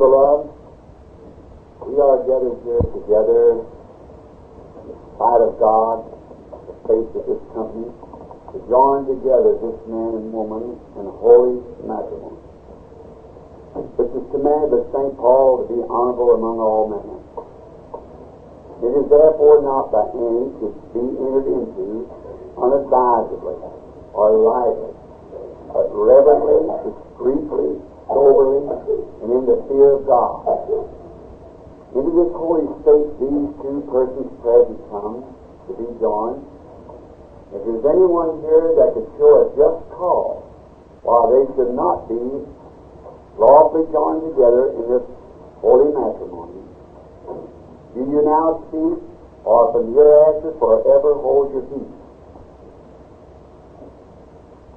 beloved, we are gathered here together sight of God, the face of this company, to join together this man and woman in holy matrimony. Which is commanded by St. Paul to be honorable among all men. It is therefore not by any to be entered into unadvisedly or lightly, but reverently, discreetly, soberly, and in the fear of God. Into this holy state these two persons present come to be joined. If there's anyone here that could show a just cause why they should not be lawfully joined together in this holy matrimony, do you now speak, or from hereafter forever hold your peace?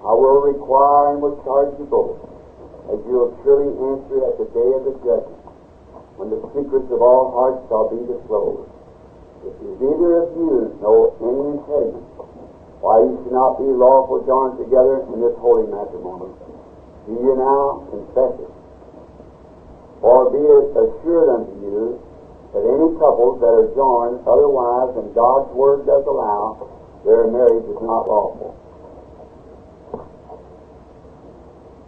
I will require and will charge you both, as you will surely answer at the day of the judgment, when the secrets of all hearts shall be disclosed. If either of you know any impediment, why you should not be lawful joined together in this holy matrimony, do you now confess it? Or be it assured unto you that any couples that are joined otherwise than God's word does allow, their marriage is not lawful.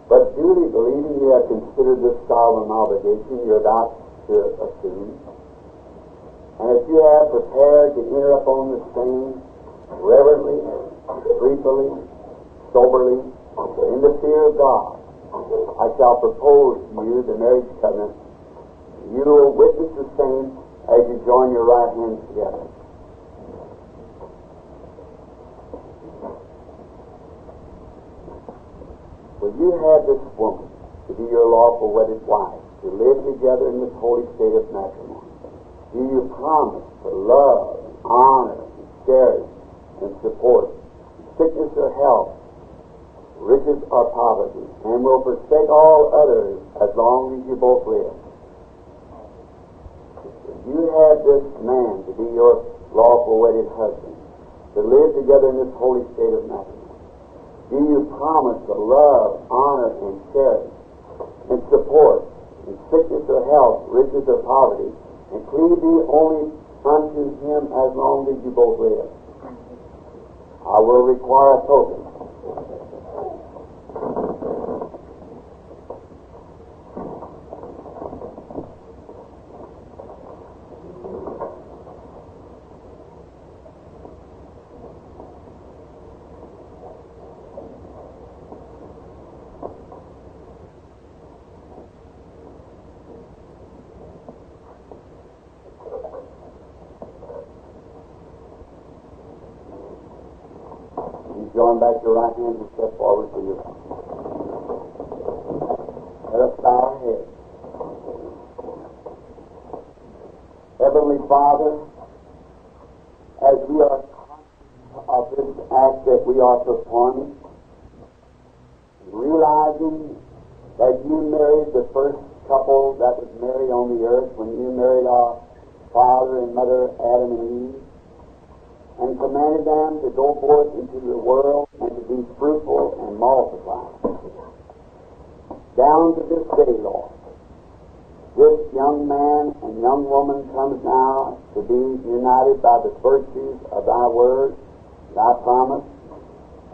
But duly believing you have considered this solemn obligation you're about to assume, and that you have prepared to enter upon the same reverently, briefly, soberly, in the fear of God, I shall propose to you the marriage covenant. You will witness the same as you join your right hands together. You have this woman to be your lawful wedded wife, to live together in this holy state of matrimony? Do you promise to love, and honor, and cherish, and support, sickness or health, riches or poverty, and will forsake all others as long as you both live? If you have this man to be your lawful wedded husband, to live together in this holy state of matrimony, do you promise to love, honor, and cherish, and support, in sickness or health, riches or poverty, and cleave thee only unto him as long as you both live? I will require a token. Join back your right hand and step forward to your Let us bow our heads. Heavenly Father, as we are conscious of this act that we are performing, realizing that you married the first couple that was married on the earth when you married our father and mother Adam and Eve, commanded them to go forth into the world and to be fruitful and multiply. Down to this day, Lord, this young man and young woman comes now to be united by the virtues of thy word, thy promise,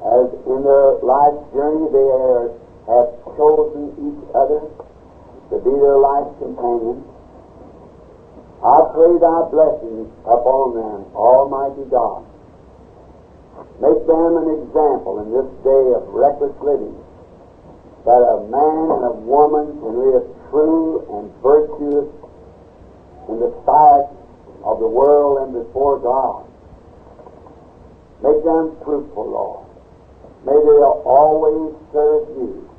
as in their life's journey they are, have chosen each other to be their life companion. I pray thy blessings upon them, Almighty God. Make them an example in this day of reckless living, that a man and a woman can live true and virtuous in the sight of the world and before God. Make them fruitful, Lord. May they always serve you.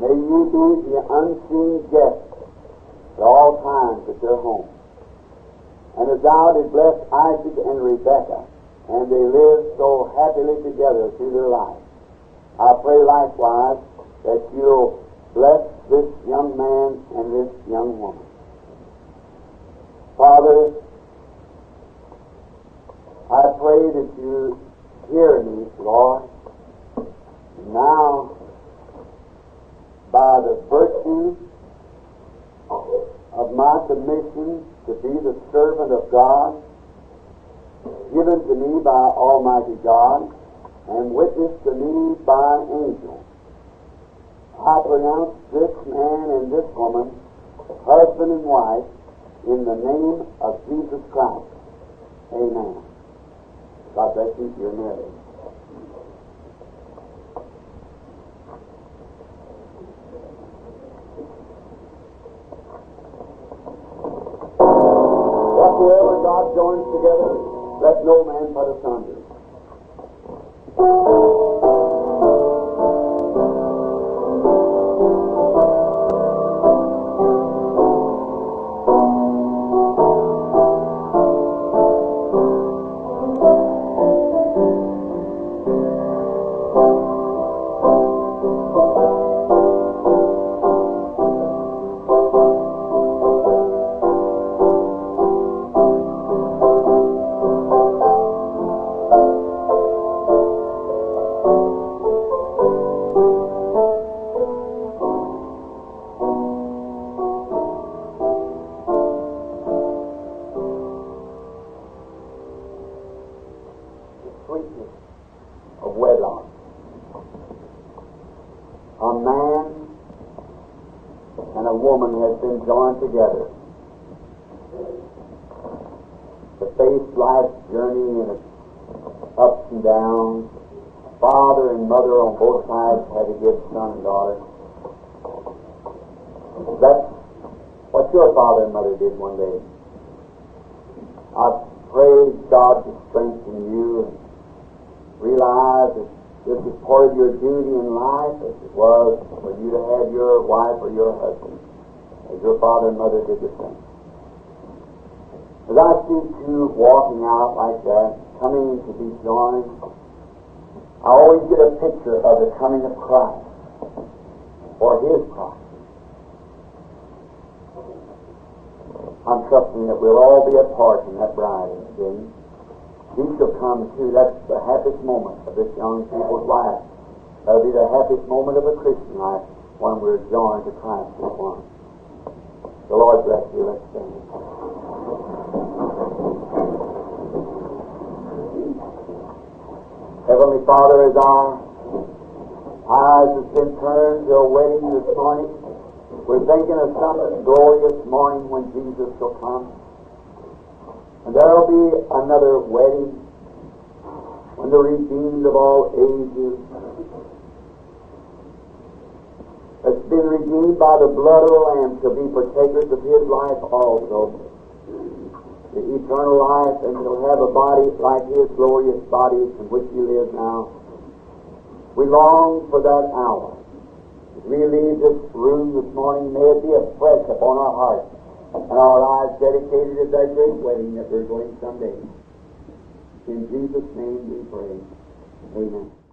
May you be the unseen guest at all times at their home. And as thou did bless Isaac and Rebekah, and they lived so happily together through their life, I pray likewise that you'll bless this young man and this young woman. Father, I pray that you hear me, Lord. Now, by the virtue of my commission to be the servant of God, given to me by Almighty God, and witnessed to me by angels, I pronounce this man and this woman husband and wife in the name of Jesus Christ. Amen. God bless you. You're married. Whatsoever God joins together, let no man put asunder. Joined together The faith life journey and its ups and downs. Father and mother on both sides had to give son and daughter. That's what your father and mother did one day. I pray God to strengthen you and realize that this is part of your duty in life as it was for you to have your wife or your husband, as your father and mother did the same. As I see two walking out like that, coming to be joined, I always get a picture of the coming of Christ or His Christ. I'm trusting that we'll all be a part in that bride day. He shall come too. That's the happiest moment of this young people's life. That'll be the happiest moment of a Christian life when we're joined to Christ as one. The Lord bless you. Let's stand. Heavenly Father, as our eyes have been turned a wedding this morning, we're thinking of some glorious morning when Jesus shall come. And there'll be another wedding when the redeemed of all ages that's been redeemed by the blood of the Lamb shall be partakers of his life also. The eternal life, and he'll have a body like his glorious body in which he lives now. We long for that hour. As we leave this room this morning, may it be a afresh upon our hearts and our lives dedicated to that great wedding that we're going someday. In Jesus' name we pray. Amen.